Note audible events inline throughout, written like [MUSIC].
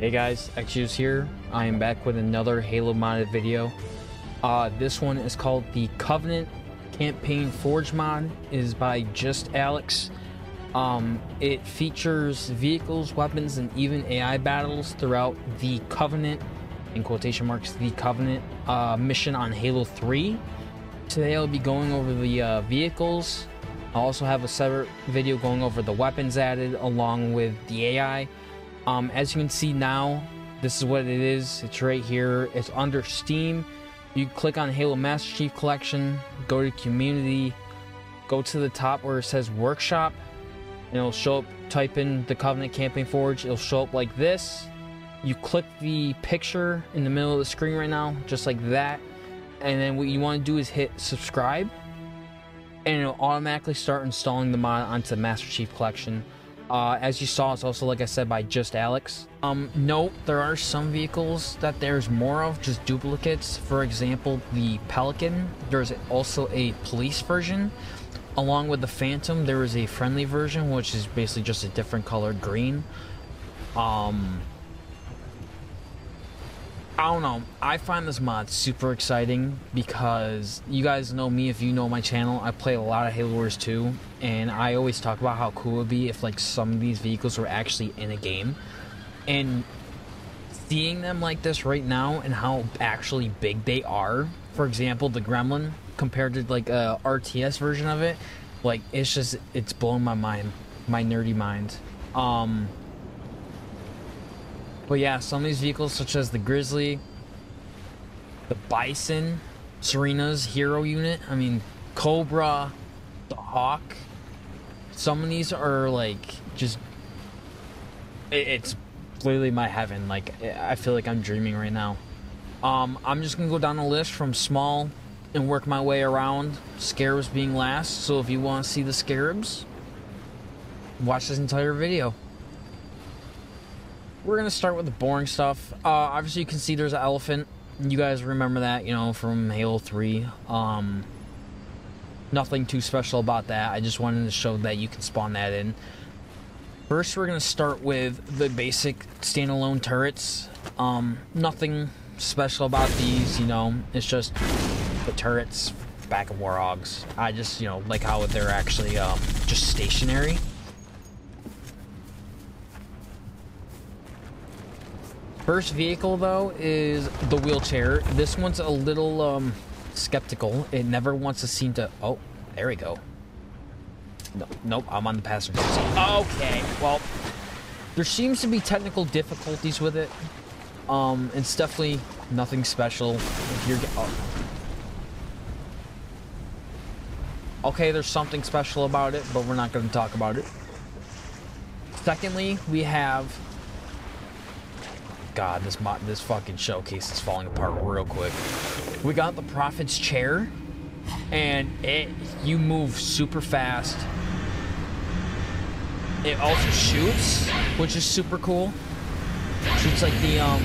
Hey guys, Axios here. I am back with another Halo modded video. Uh, this one is called the Covenant Campaign Forge mod. It is by Just Alex. Um, it features vehicles, weapons, and even AI battles throughout the Covenant, in quotation marks, the Covenant uh, mission on Halo 3. Today I'll be going over the uh, vehicles. I'll also have a separate video going over the weapons added along with the AI. Um, as you can see now, this is what it is. It's right here. It's under Steam. You click on Halo Master Chief Collection, go to Community, go to the top where it says Workshop, and it'll show up, type in the Covenant Campaign Forge. It'll show up like this. You click the picture in the middle of the screen right now, just like that. And then what you want to do is hit subscribe, and it'll automatically start installing the mod onto the Master Chief Collection. Uh, as you saw, it's also, like I said, by Just Alex. Um, note, there are some vehicles that there's more of, just duplicates. For example, the Pelican. There's also a police version. Along with the Phantom, there is a friendly version, which is basically just a different colored green. Um, I don't know. I find this mod super exciting because you guys know me if you know my channel. I play a lot of Halo Wars 2, and I always talk about how cool it would be if like some of these vehicles were actually in a game. And seeing them like this right now and how actually big they are, for example, the Gremlin compared to like a RTS version of it, like it's just it's blowing my mind, my nerdy mind. Um but yeah, some of these vehicles, such as the Grizzly, the Bison, Serena's hero unit, I mean, Cobra, the Hawk, some of these are like just. It's literally my heaven. Like, I feel like I'm dreaming right now. Um, I'm just gonna go down the list from small and work my way around. Scarabs being last, so if you want to see the Scarabs, watch this entire video we're gonna start with the boring stuff. Uh, obviously, you can see there's an elephant. You guys remember that, you know, from Halo 3. Um, nothing too special about that. I just wanted to show that you can spawn that in. First, we're gonna start with the basic standalone turrets. Um, nothing special about these, you know. It's just the turrets back of Warthogs. I just, you know, like how they're actually um, just stationary. First vehicle, though, is the wheelchair. This one's a little um, skeptical. It never wants to seem to... Oh, there we go. No, nope, I'm on the passenger seat. Okay, well, there seems to be technical difficulties with it. Um, it's definitely nothing special. If you're... Oh. Okay, there's something special about it, but we're not going to talk about it. Secondly, we have God, this this fucking showcase is falling apart real quick. We got the Prophet's chair, and it you move super fast. It also shoots, which is super cool. Shoots like the um,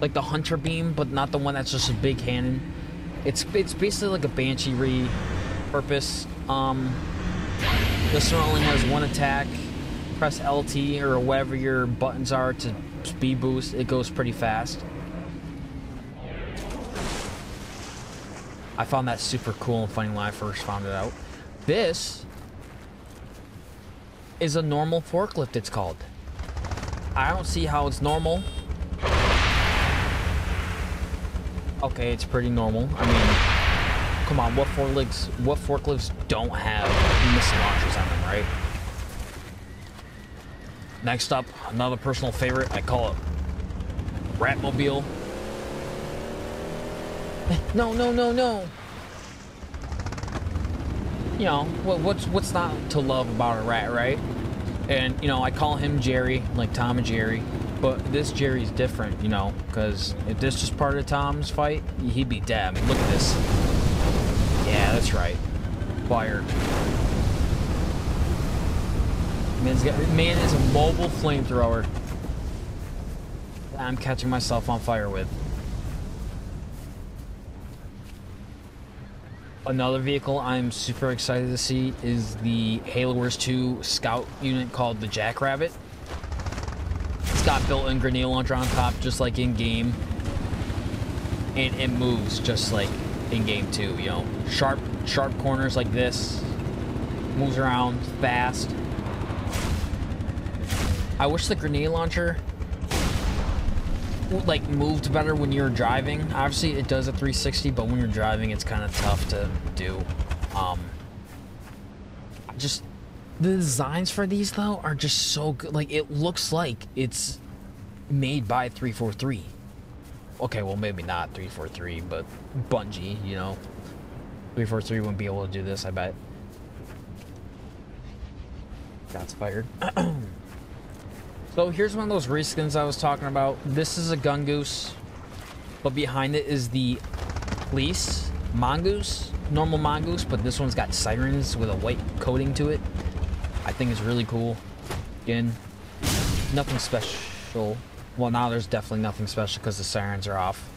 like the hunter beam, but not the one that's just a big cannon. It's it's basically like a banshee repurpose. Um, this one only has one attack press LT or whatever your buttons are to speed boost, it goes pretty fast. I found that super cool and funny when I first found it out. This is a normal forklift, it's called. I don't see how it's normal. Okay, it's pretty normal. I mean, come on, what forklifts, what forklifts don't have missile launchers on them, right? Next up, another personal favorite. I call it Ratmobile. No, no, no, no. You know, what's what's not to love about a rat, right? And, you know, I call him Jerry, like Tom and Jerry. But this Jerry's different, you know, because if this was part of Tom's fight, he'd be dead. I mean, look at this. Yeah, that's right. Fire. Man's got, man is a mobile flamethrower. I'm catching myself on fire with. Another vehicle I'm super excited to see is the Halo Wars 2 scout unit called the Jackrabbit. It's got built-in grenade launcher on top, just like in game, and it moves just like in game too. You know, sharp, sharp corners like this, moves around fast. I wish the grenade launcher like moved better when you're driving. Obviously, it does a 360, but when you're driving, it's kind of tough to do. Um, just the designs for these though are just so good. Like it looks like it's made by 343. Okay, well maybe not 343, but Bungie, you know. 343 wouldn't be able to do this, I bet. Shots fired. [CLEARS THROAT] so here's one of those reskins I was talking about. This is a Gungoose, but behind it is the police mongoose, normal mongoose, but this one's got sirens with a white coating to it. I think it's really cool. Again, nothing special. Well, now there's definitely nothing special because the sirens are off.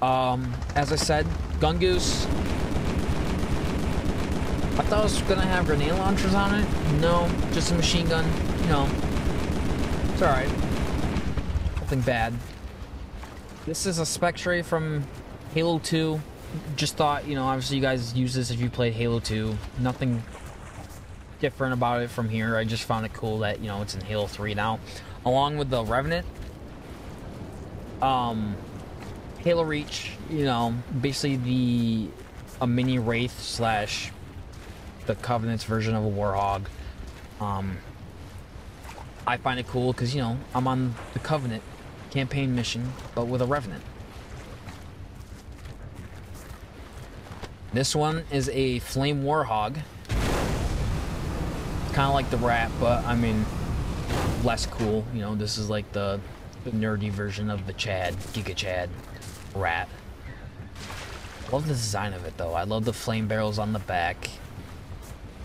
Um, as I said, Gungoose. I thought it was gonna have grenade launchers on it. No, just a machine gun. No, it's all right. Nothing bad. This is a Spectre from Halo 2. Just thought, you know, obviously you guys use this if you played Halo 2. Nothing different about it from here. I just found it cool that, you know, it's in Halo 3 now. Along with the Revenant. Um, Halo Reach, you know, basically the a mini Wraith slash the Covenant's version of a Warthog. Um, I find it cool because, you know, I'm on the Covenant campaign mission, but with a Revenant. This one is a Flame Warthog kind of like the rat, but I mean, less cool. You know, this is like the, the nerdy version of the Chad, Giga Chad rat. Love the design of it though. I love the flame barrels on the back.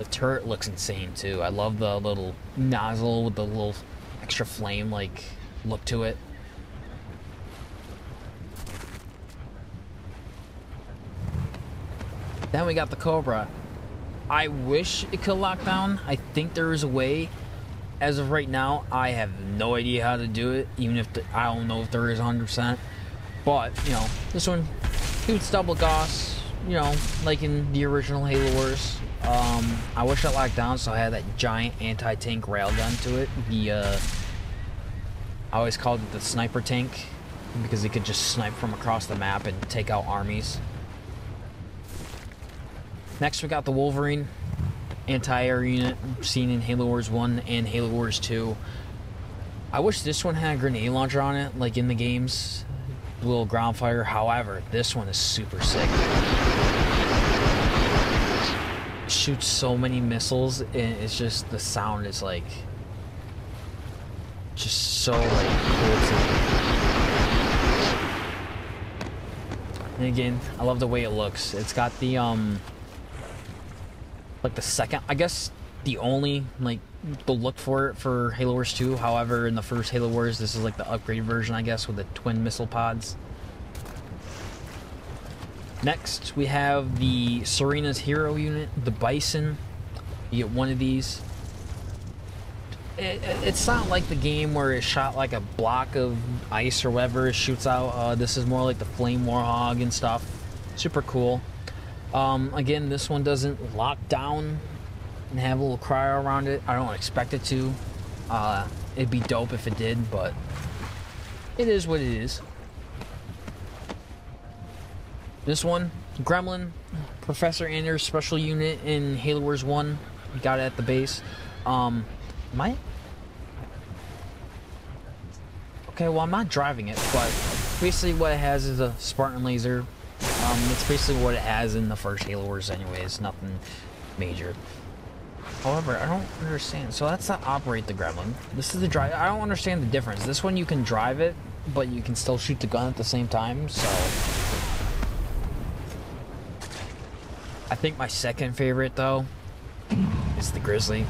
The turret looks insane too. I love the little nozzle with the little extra flame like look to it. Then we got the Cobra. I wish it could lock down. I think there is a way. As of right now, I have no idea how to do it, even if the, I don't know if there is 100%. But, you know, this one shoots double Gauss, you know, like in the original Halo Wars. Um, I wish it locked down so I had that giant anti-tank railgun to it. The, uh, I always called it the sniper tank because it could just snipe from across the map and take out armies. Next, we got the Wolverine anti-air unit seen in Halo Wars 1 and Halo Wars 2. I wish this one had a grenade launcher on it, like in the games. Little ground fire. However, this one is super sick. Shoots so many missiles, and it's just the sound is like just so like cool And again, I love the way it looks. It's got the um like the second, I guess the only like the look for it for Halo Wars 2. However, in the first Halo Wars, this is like the upgraded version, I guess, with the twin missile pods. Next, we have the Serena's Hero unit, the Bison. You get one of these. It, it's not like the game where it shot like a block of ice or whatever it shoots out. Uh, this is more like the Flame Warthog and stuff. Super cool. Um, again, this one doesn't lock down and have a little cryo around it. I don't expect it to. Uh, it'd be dope if it did, but it is what it is. This one, Gremlin, Professor Anders special unit in Halo Wars 1. Got it at the base. Um, am Okay, well, I'm not driving it, but basically what it has is a Spartan laser, um, it's basically what it has in the first Halo Wars anyways, nothing major. However, I don't understand. So that's to operate the Gremlin. This is the drive. I don't understand the difference. This one you can drive it, but you can still shoot the gun at the same time, so... I think my second favorite, though, is the Grizzly.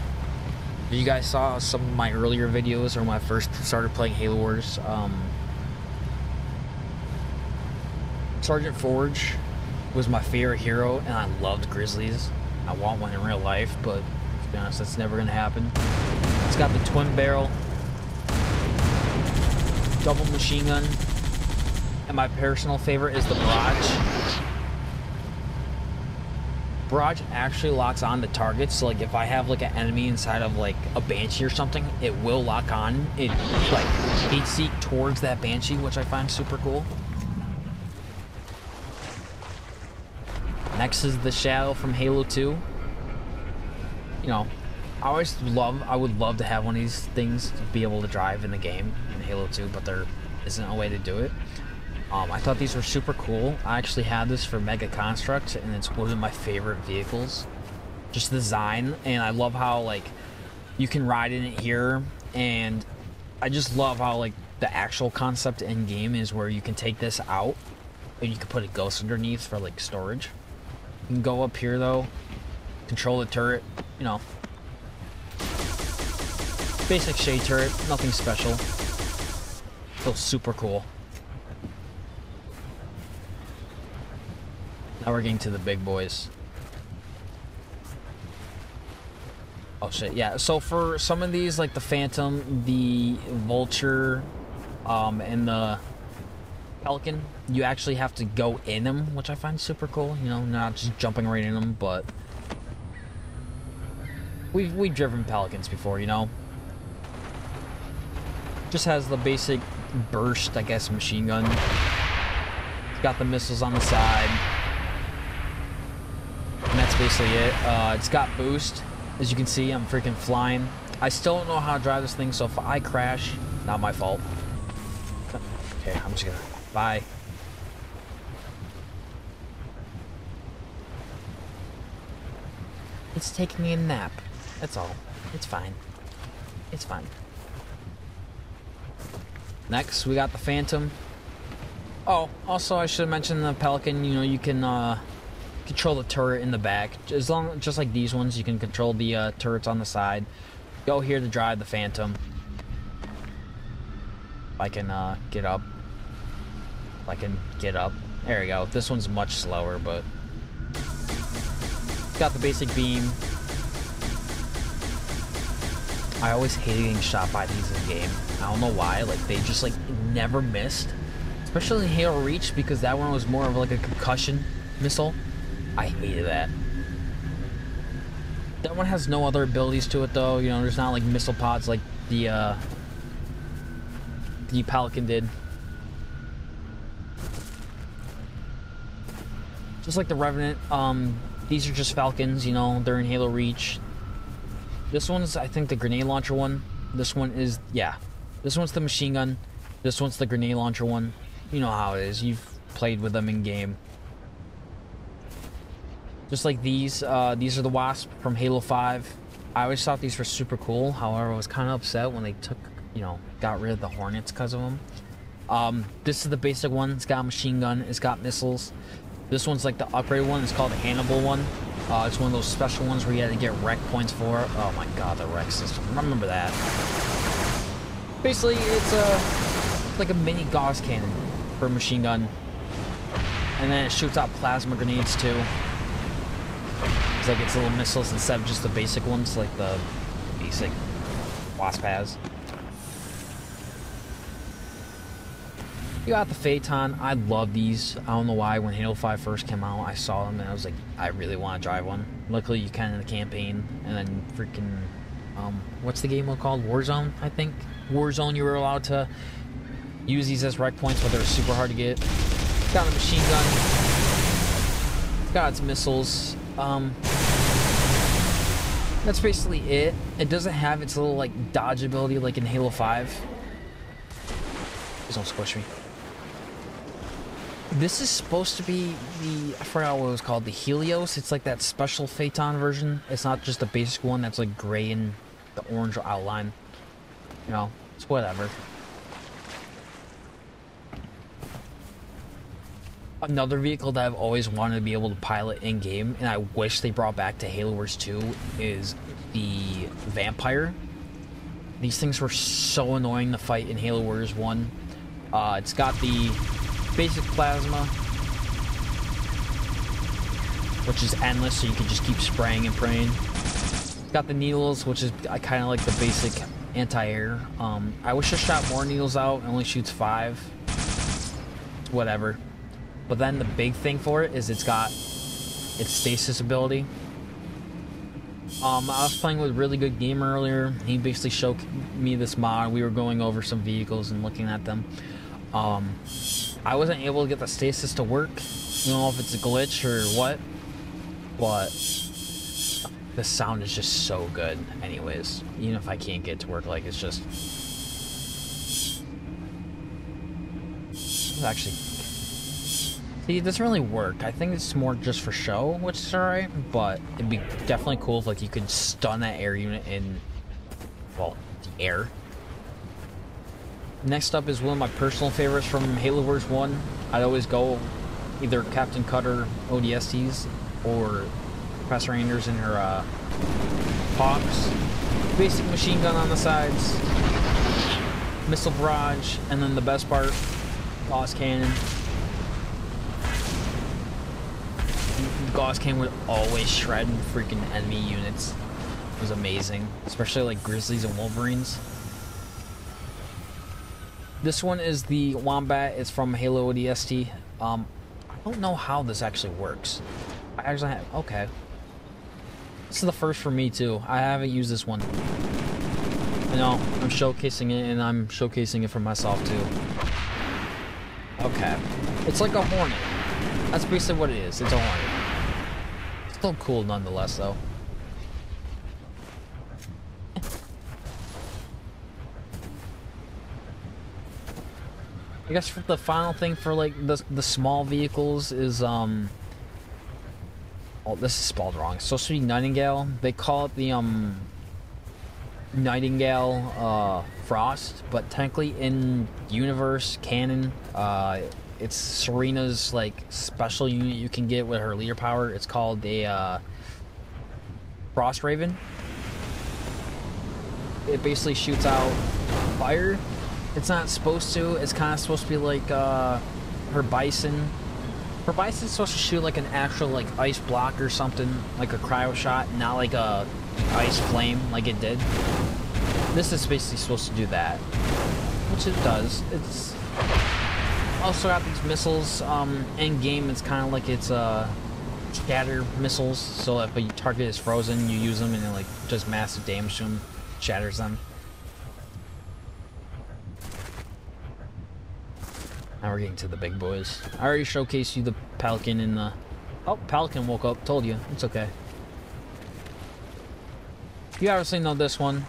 You guys saw some of my earlier videos or when I first started playing Halo Wars. Um, Sergeant Forge was my favorite hero, and I loved Grizzlies. I want one in real life, but to be honest, that's never going to happen. It's got the twin barrel. double machine gun. And my personal favorite is the barrage. Barrage actually locks on the targets. So like if I have like an enemy inside of like a Banshee or something, it will lock on. It like heat seek towards that Banshee, which I find super cool. Next is the Shadow from Halo 2. You know, I always love, I would love to have one of these things to be able to drive in the game in Halo 2, but there isn't a way to do it. Um, I thought these were super cool. I actually had this for Mega Construx, and it's one of my favorite vehicles. Just the design, and I love how, like, you can ride in it here, and I just love how, like, the actual concept in game is where you can take this out, and you can put a ghost underneath for, like, storage. You can go up here, though, control the turret, you know. Basic shade turret, nothing special. Feels super cool. Now we're getting to the big boys. Oh shit, yeah. So for some of these, like the Phantom, the Vulture, um, and the Pelican, you actually have to go in them, which I find super cool. You know, not just jumping right in them, but we've we've driven Pelicans before, you know. Just has the basic burst, I guess, machine gun. It's got the missiles on the side it. Uh, it's got boost. As you can see, I'm freaking flying. I still don't know how to drive this thing, so if I crash, not my fault. [LAUGHS] Okay, I'm just gonna... Bye. It's taking a nap. That's all. It's fine. It's fine. Next, we got the Phantom. Oh, also I should mention the Pelican, you know, you can, uh, control the turret in the back. As long, just like these ones, you can control the uh, turrets on the side. Go here to drive the Phantom. I can uh, get up. I can get up. There we go. This one's much slower, but... Got the basic beam. I always hated getting shot by these in game. I don't know why. Like, they just, like, never missed. Especially in Halo Reach, because that one was more of, like, a concussion missile. I hated that. That one has no other abilities to it though, you know, there's not like missile pods like the uh the Pelican did. Just like the Revenant, um, these are just Falcons, you know, they're in Halo Reach. This one's, I think, the grenade launcher one. This one is, yeah. This one's the machine gun. This one's the grenade launcher one. You know how it is. You've played with them in game. Just like these, uh, these are the Wasp from Halo 5. I always thought these were super cool. However, I was kind of upset when they took, you know, got rid of the Hornets because of them. Um, this is the basic one. It's got a machine gun. It's got missiles. This one's like the upgrade one. It's called the Hannibal one. Uh, it's one of those special ones where you had to get REQ points for. Oh my god, the REQ system. Remember that. Basically, it's a like a mini Gauss cannon for a machine gun. And then it shoots out plasma grenades too. It's like it's little missiles instead of just the basic ones, like the basic Wasp has. You got the Phaeton. I love these. I don't know why. When Halo 5 first came out, I saw them and I was like, I really want to drive one. Luckily, you can in the campaign. And then freaking, um, what's the game called? Warzone, I think. Warzone, you were allowed to use these as REQ points, but they're super hard to get. Got a machine gun. Got its missiles. Um, that's basically it. It doesn't have its little like dodge ability like in Halo 5. Please don't squish me. This is supposed to be the, I forgot what it was called, the Helios. It's like that special Phaeton version. It's not just the basic one that's like gray and the orange outline. You know, it's whatever. Another vehicle that I've always wanted to be able to pilot in game, and I wish they brought back to Halo Wars 2, is the Vampire. These things were so annoying to fight in Halo Wars 1. Uh, it's got the basic plasma, which is endless, so you can just keep spraying and praying. It's got the needles, which is I kind of like the basic anti-air. Um, I wish I shot more needles out. It only shoots five. Whatever. But then the big thing for it is it's got its stasis ability. Um, I was playing with a really good gamer earlier. He basically showed me this mod. We were going over some vehicles and looking at them. Um, I wasn't able to get the stasis to work. I don't know if it's a glitch or what, but the sound is just so good. Anyways, even if I can't get it to work, like it's just it's actually See, it doesn't really work. I think it's more just for show, which is alright, but it'd be definitely cool if like you could stun that air unit in well, the air. Next up is one of my personal favorites from Halo Wars 1. I'd always go either Captain Cutter ODSTs or Professor Anders in her uh, Hawks. Basic machine gun on the sides, missile barrage, and then the best part, Gauss cannon. Gauss cannon would always shred freaking enemy units. It was amazing, especially like Grizzlies and Wolverines. This one is the Wombat. It's from Halo ODST. Um, I don't know how this actually works. I actually have, okay. This is the first for me too. I haven't used this one. I know, I'm showcasing it and I'm showcasing it for myself too. Okay. It's like a Hornet. That's basically what it is. It's a Hornet. Still cool nonetheless though. I guess the final thing for like the the small vehicles is um oh this is spelled wrong. Supposed to be Nightingale. They call it the um Nightingale uh Frost, but technically in universe canon, uh it's Serena's like special unit you can get with her leader power. It's called a uh Frost Raven. It basically shoots out fire it's not supposed to. It's kind of supposed to be like uh, her Bison. Her Bison's supposed to shoot like an actual like ice block or something, like a cryo shot, not like a ice flame like it did. This is basically supposed to do that, which it does. It's also got these missiles. Um, in game, it's kind of like it's uh, shatter missiles. So if a target is frozen, you use them and it like does massive damage to them, shatters them. Now we're getting to the big boys. I already showcased you the Pelican in the... Oh, Pelican woke up. Told you. It's okay. You obviously know this one.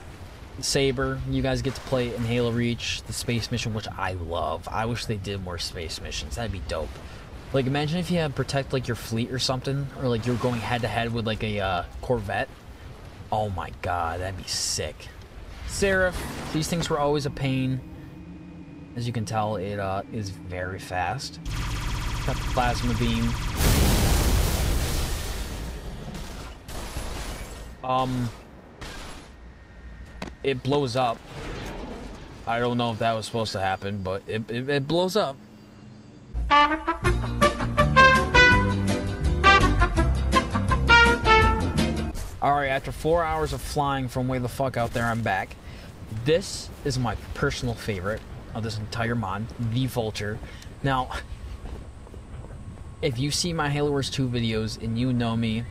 Saber. You guys get to play in Halo Reach, the space mission, which I love. I wish they did more space missions. That'd be dope. Like, imagine if you had protect, like, your fleet or something. Or, like, you're going head-to-head -head with, like, a uh, Corvette. Oh my god, that'd be sick. Seraph. These things were always a pain. As you can tell, it uh, is very fast. Got the plasma beam. Um, it blows up. I don't know if that was supposed to happen, but it, it, it blows up. Alright, after four hours of flying from way the fuck out there, I'm back. This is my personal favorite of this entire mod, the Vulture. Now, if you see my Halo Wars 2 videos and you know me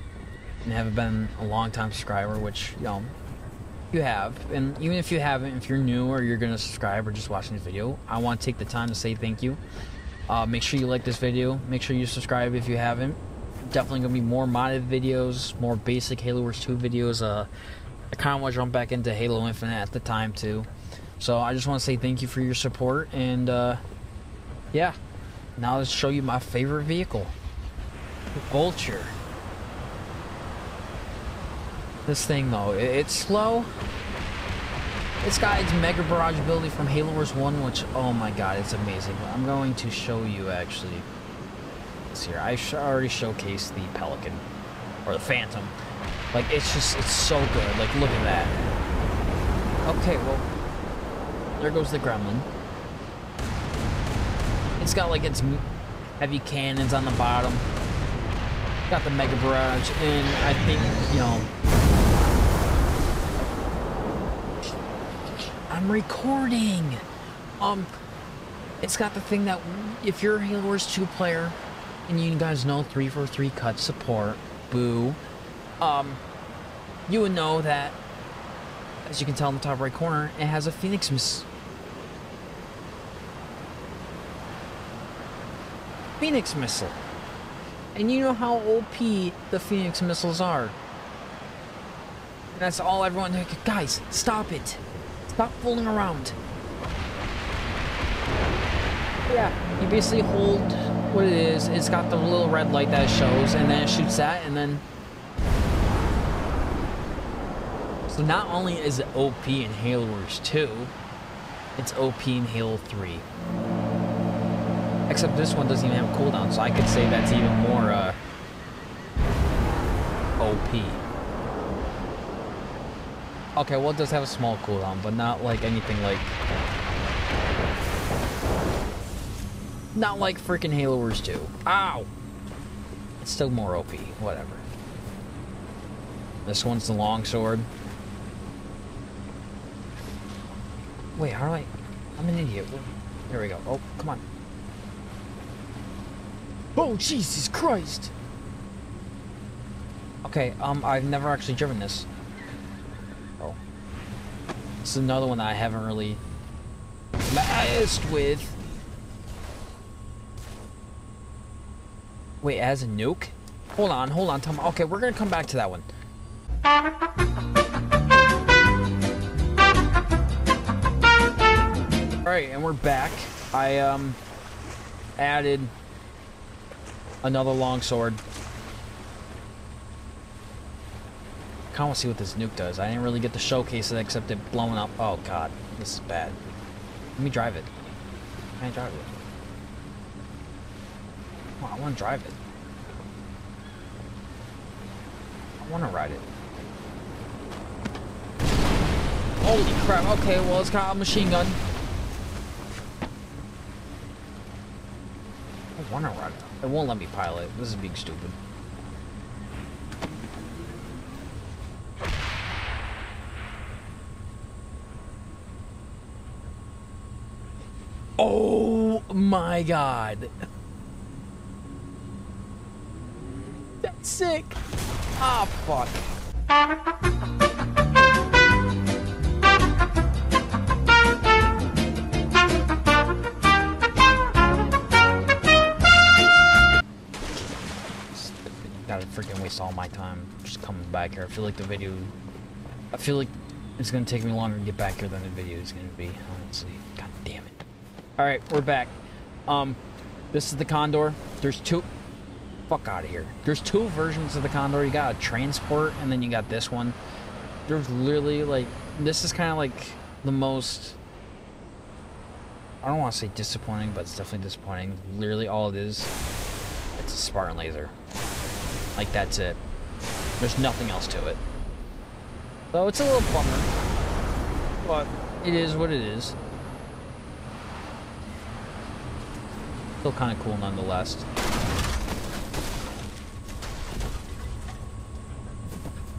and have been a long time subscriber, which, you know, you have, and even if you haven't, if you're new or you're to subscribe or just watching this video, I want to take the time to say thank you. Uh, make sure you like this video. Make sure you subscribe if you haven't. Definitely to be more modded videos, more basic Halo Wars 2 videos. Uh, I kind of want to jump back into Halo Infinite at the time, too. So I just want to say thank you for your support, and uh, yeah, now let's show you my favorite vehicle, Vulture. This thing though, it's slow. It's got its Mega Barrage ability from Halo Wars 1, which, oh my god, it's amazing. I'm going to show you, actually. This here. I already showcased the Pelican, or the Phantom. Like, it's just, it's so good. Like, look at that. Okay, well, there goes the Gremlin. It's got like its heavy cannons on the bottom. Got the Mega Barrage, and I think, you know... I'm recording. Um, it's got the thing that if you're Halo Wars 2 player, and you guys know 343 cut support, boo, um, you would know that, as you can tell in the top right corner, it has a Phoenix miss. Phoenix missile. And you know how OP the Phoenix missiles are. That's all everyone. Guys, stop it. Stop fooling around. Yeah, you basically hold what it is. It's got the little red light that it shows, and then it shoots that, and then. So not only is it OP in Halo Wars 2, it's OP in Halo 3. Except this one doesn't even have a cooldown, so I could say that's even more uh, OP. Okay, well it does have a small cooldown, but not like anything like... Not like freaking Halo Wars 2. Ow! It's still more OP, whatever. This one's the longsword. Wait, how do I... I'm an idiot. Here we go. Oh, come on. Oh, Jesus Christ! Okay, um, I've never actually driven this. Is another one that I haven't really messed with. Wait, as a nuke? Hold on, hold on, Tom. Okay, we're gonna come back to that one. Alright, and we're back. I, um, added another longsword. I kind of want to see what this nuke does. I didn't really get to showcase it except it blowing up. Oh god, this is bad. Let me drive it. I Can drive it? I want to drive it. I want to ride it. Holy crap, okay, well it's got a machine gun. I want to ride it. It won't let me pilot. This is being stupid. Oh my god. That's sick. Ah, fuck. Gotta freaking waste all my time just coming back here. I feel like the video... I feel like it's gonna take me longer to get back here than the video is gonna be, honestly. God damn it. Alright, we're back. Um, this is the Condor. There's two... Fuck out of here. There's two versions of the Condor. You got a transport, and then you got this one. There's literally, like... This is kind of like the most... I don't want to say disappointing, but it's definitely disappointing. Literally all it is, it's a Spartan laser. Like, that's it. There's nothing else to it. So it's a little bummer. But it is what it is. Still kind of cool nonetheless.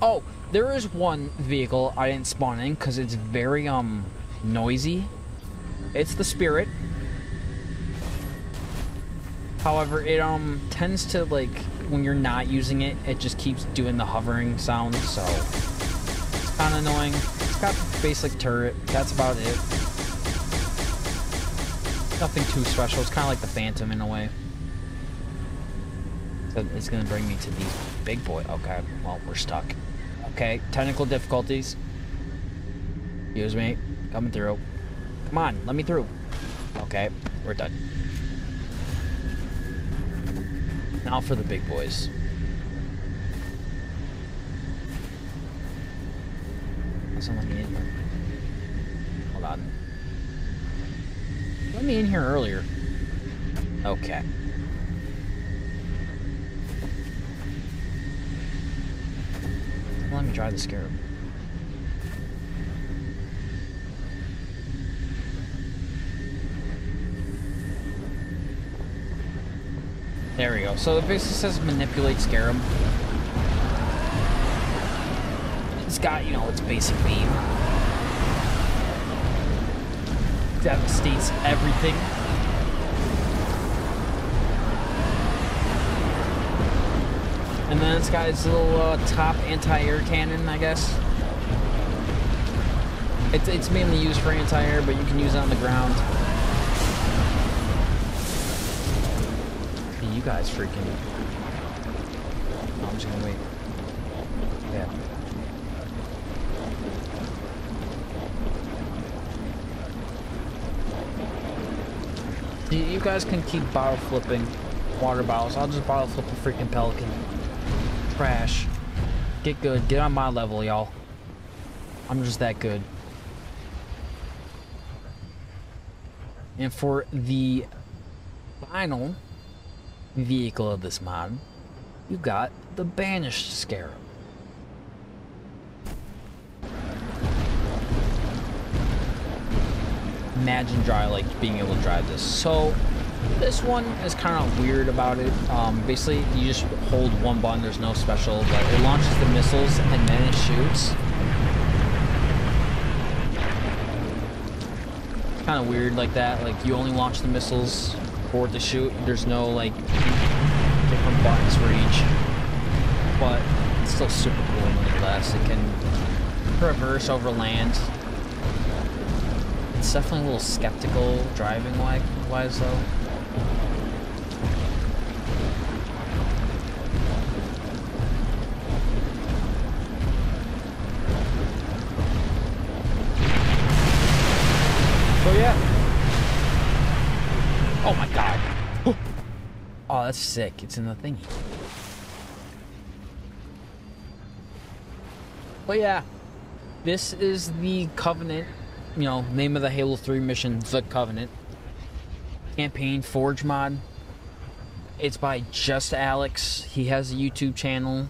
Oh, there is one vehicle I didn't spawn in because it's very, um, noisy. It's the Spirit. However, it, um, tends to, like, when you're not using it, it just keeps doing the hovering sound, so it's kind of annoying. It's got basic turret. That's about it. Nothing too special. It's kind of like the Phantom in a way. So it's going to bring me to these big boy. Okay, well, we're stuck. Okay, technical difficulties. Excuse me. Coming through. Come on, let me through. Okay, we're done. Now for the big boys. Doesn't. Hold on. Let me in here earlier. Okay. Let me drive the Scarab. There we go. So it basically says manipulate Scarab. It's got, you know, its basic beam. Devastates everything. And then it's got its little uh, top anti-air cannon, I guess. It's, it's mainly used for anti-air, but you can use it on the ground. You guys freaking... I'm just gonna wait. You guys can keep bottle flipping water bottles. I'll just bottle flip a freaking pelican. Crash. Get good. Get on my level, y'all. I'm just that good. And for the final vehicle of this mod, you got the Banished Scarab. Imagine dry like being able to drive this. So this one is kind of weird about it. Um, basically, you just hold one button. There's no special, but it launches the missiles and then it shoots. Kind of weird like that. Like you only launch the missiles for it to shoot. There's no like different buttons for each. But it's still super cool nonetheless. It can traverse over land. It's definitely a little skeptical driving wise though. Yeah. Oh my god. [GASPS] Oh, that's sick. It's in the thingy. But yeah, this is the Covenant, you know, name of the Halo 3 mission, The Covenant. Campaign Forge mod. It's by Just Alex. He has a YouTube channel.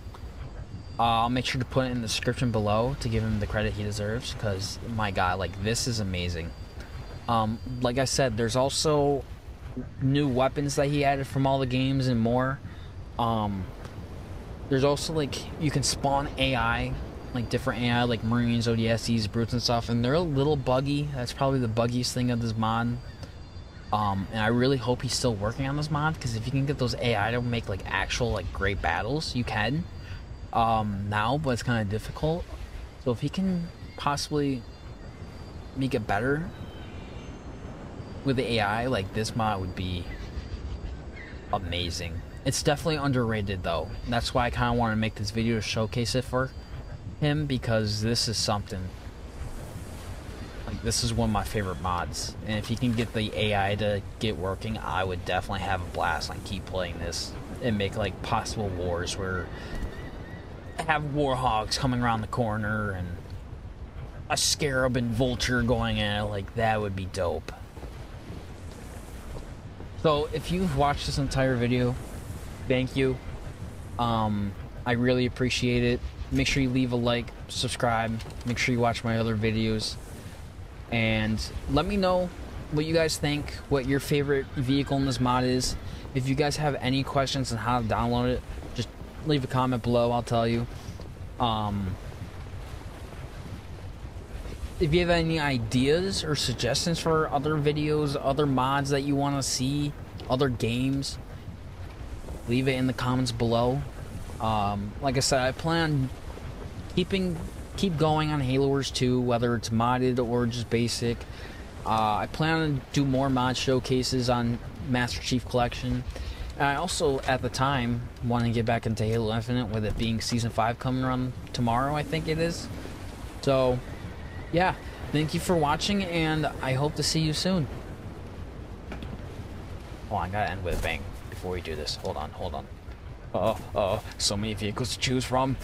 Uh, I'll make sure to put it in the description below to give him the credit he deserves because, my god, like, this is amazing. Um, like I said, there's also new weapons that he added from all the games and more. Um, there's also like you can spawn AI, like different AI, like Marines, ODSTs, brutes, and stuff, and they're a little buggy. That's probably the buggiest thing of this mod. Um, and I really hope he's still working on this mod because if you can get those AI to make like actual like great battles, you can um, now, but it's kind of difficult. So if he can possibly make it better, with the AI, like this mod would be amazing. It's definitely underrated though. That's why I kind of want to make this video to showcase it for him because this is something. Like this is one of my favorite mods, and if you can get the AI to get working, I would definitely have a blast on keep playing this and make like possible wars where I have warthogs coming around the corner and a scarab and vulture going at it. Like that would be dope. So if you've watched this entire video, thank you. Um, I really appreciate it. Make sure you leave a like, subscribe, make sure you watch my other videos, and let me know what you guys think, what your favorite vehicle in this mod is. If you guys have any questions on how to download it, just leave a comment below, I'll tell you. Um, if you have any ideas or suggestions for other videos, other mods that you want to see, other games, leave it in the comments below. Um, like I said, I plan keeping keep going on Halo Wars 2, whether it's modded or just basic. Uh, I plan to do more mod showcases on Master Chief Collection. And I also, at the time, want to get back into Halo Infinite with it being Season 5 coming around tomorrow, I think it is. So, yeah, thank you for watching, and I hope to see you soon. Hold on, I gotta end with a bang before we do this. Hold on, hold on. Uh, uh, so many vehicles to choose from.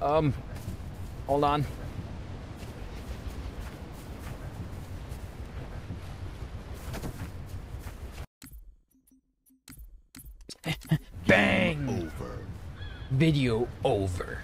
Um, hold on. Bang! Over. Video over.